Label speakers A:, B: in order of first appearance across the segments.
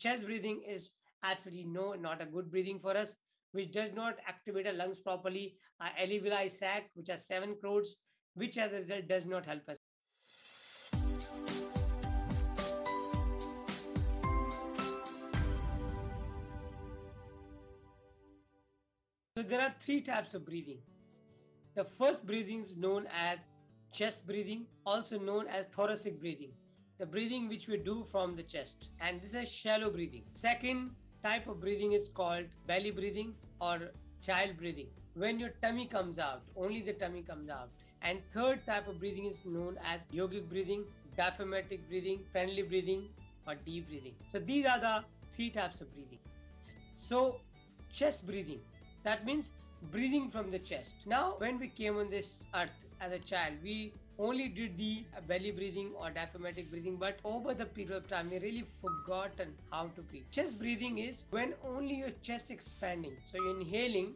A: chest breathing is actually no, not a good breathing for us, which does not activate our lungs properly. Our alveoli sac, which are seven crores, which as a result does not help us. So there are three types of breathing. The first breathing is known as chest breathing, also known as thoracic breathing. The breathing which we do from the chest, and this is shallow breathing. Second type of breathing is called belly breathing or child breathing. When your tummy comes out, only the tummy comes out. And third type of breathing is known as yogic breathing, diaphragmatic breathing, friendly breathing, or deep breathing. So these are the three types of breathing. So chest breathing, that means breathing from the chest. Now, when we came on this earth as a child, we only did the belly breathing or diaphragmatic breathing, but over the period of time, we really forgotten how to breathe. Chest breathing is when only your chest expanding. So you're inhaling,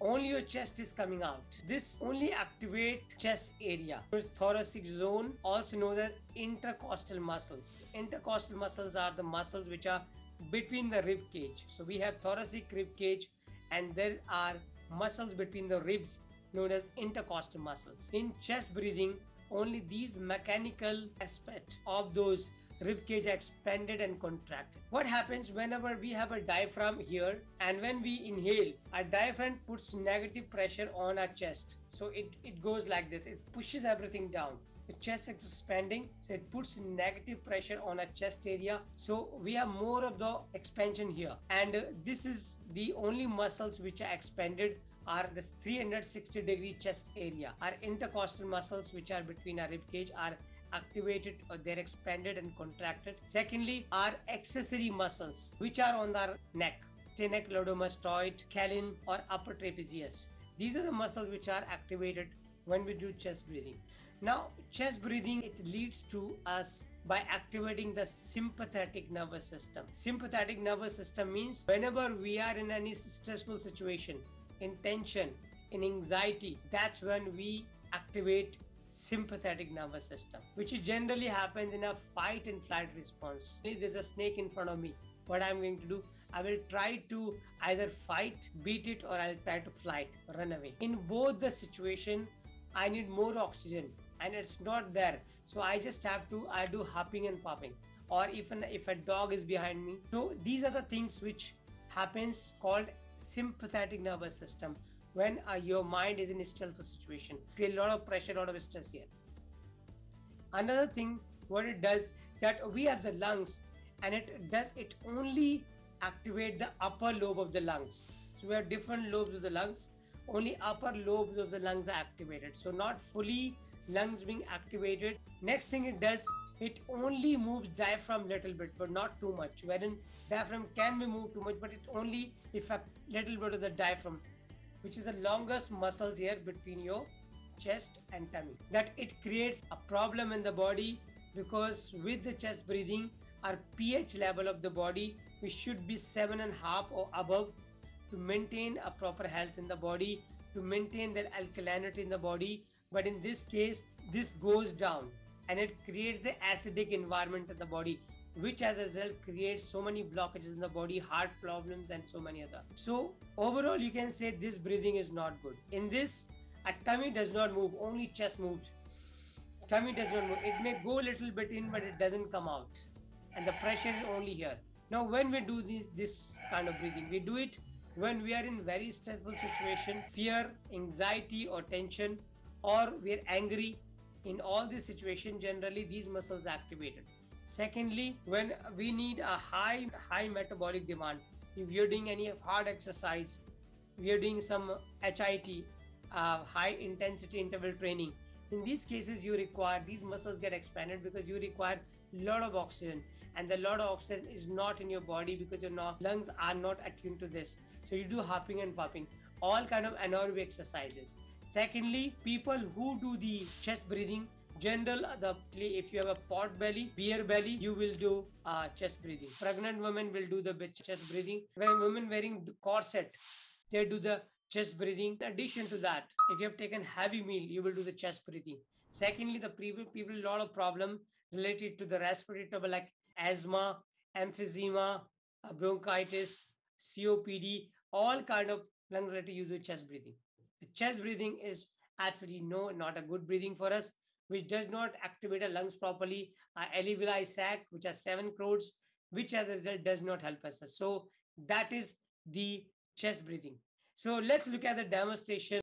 A: only your chest is coming out. This only activate chest area. It's thoracic zone, also known as intercostal muscles. Intercostal muscles are the muscles which are between the rib cage. So we have thoracic rib cage and there are muscles between the ribs known as intercostal muscles. In chest breathing, only these mechanical aspect of those rib cage expanded and contracted. What happens whenever we have a diaphragm here and when we inhale, our diaphragm puts negative pressure on our chest. So it, it goes like this, it pushes everything down the chest is expanding so it puts negative pressure on our chest area so we have more of the expansion here and uh, this is the only muscles which are expanded are this 360 degree chest area. Our intercostal muscles which are between our rib cage are activated or they're expanded and contracted. Secondly our accessory muscles which are on our neck sternocleidomastoid scalene or upper trapezius. These are the muscles which are activated when we do chest breathing. Now, chest breathing, it leads to us by activating the sympathetic nervous system. Sympathetic nervous system means whenever we are in any stressful situation, in tension, in anxiety, that's when we activate sympathetic nervous system, which is generally happens in a fight and flight response. There's a snake in front of me, what I'm going to do, I will try to either fight, beat it, or I'll try to flight, run away. In both the situation, I need more oxygen and it's not there. So i just have to i do hopping and popping. Or even if a dog is behind me. So these are the things which happens called sympathetic nervous system when uh, your mind is in a stressful situation. Create a lot of pressure a lot of stress here. Another thing what it does that we have the lungs and it does it only activate the upper lobe of the lungs. So we have different lobes of the lungs. Only upper lobes of the lungs are activated. So not fully lungs being activated. Next thing it does, it only moves diaphragm little bit, but not too much. Wherein diaphragm can be moved too much, but it only affect little bit of the diaphragm, which is the longest muscles here between your chest and tummy. That it creates a problem in the body because with the chest breathing, our pH level of the body, we should be seven and a half or above to maintain a proper health in the body, to maintain that alkalinity in the body, but in this case this goes down and it creates the acidic environment in the body which as a result creates so many blockages in the body heart problems and so many other. So overall you can say this breathing is not good. In this a tummy does not move only chest moves. Tummy does not move. It may go a little bit in but it doesn't come out. And the pressure is only here. Now when we do this this kind of breathing we do it when we are in very stressful situation fear anxiety or tension or we're angry in all these situations generally these muscles activated. Secondly when we need a high high metabolic demand if you're doing any hard exercise we are doing some hit uh, high intensity interval training in these cases you require these muscles get expanded because you require a lot of oxygen and the lot of oxygen is not in your body because your lungs are not attuned to this. So you do hopping and popping all kind of anaerobic exercises Secondly, people who do the chest breathing, general the if you have a pot belly, beer belly, you will do uh, chest breathing. Pregnant women will do the chest breathing. When women wearing corset, they do the chest breathing. In addition to that, if you have taken heavy meal, you will do the chest breathing. Secondly, the people people a lot of problem related to the respiratory trouble like asthma, emphysema, uh, bronchitis, COPD, all kind of lung related use of chest breathing. The chest breathing is absolutely no, not a good breathing for us, which does not activate our lungs properly. Our alveoli sac, which are seven crores, which as a result does not help us. So that is the chest breathing. So let's look at the demonstration